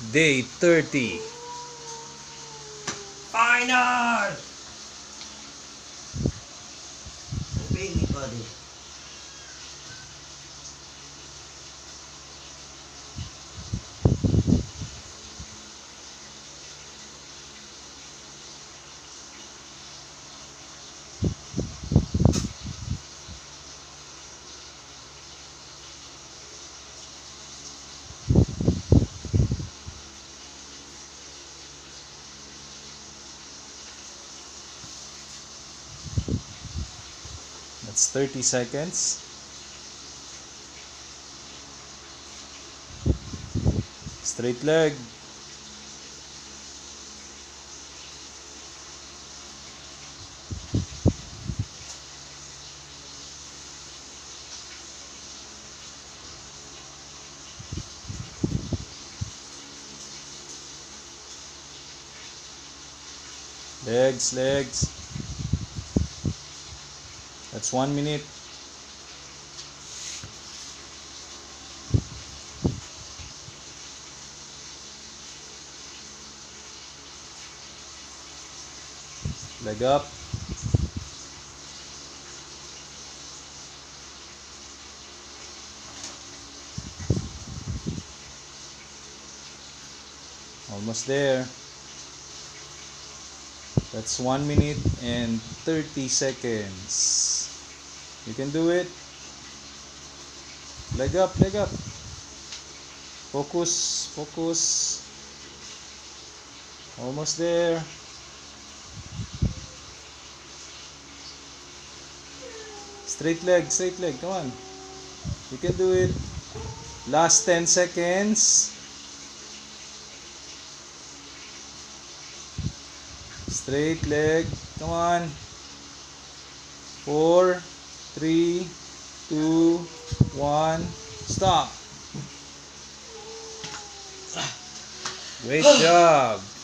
Day 30. Final! Obey me, buddy. That's 30 seconds. Straight leg. Legs, legs. That's one minute. Leg up. Almost there. That's 1 minute and 30 seconds. You can do it. Leg up, leg up. Focus, focus. Almost there. Straight leg, straight leg. Come on. You can do it. Last 10 seconds. Straight leg. Come on. Four, 3, 2, 1, stop. Great job.